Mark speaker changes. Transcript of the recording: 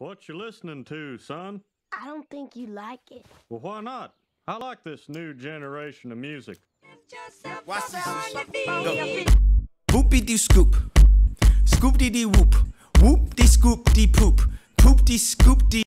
Speaker 1: What you listening to, son?
Speaker 2: I don't think you like it.
Speaker 1: Well, why not? I like this new generation of music.
Speaker 3: Watch this. Whoopie dee scoop. Scoop dee dee whoop. Whoop dee scoop dee poop. Poop dee scoop dee.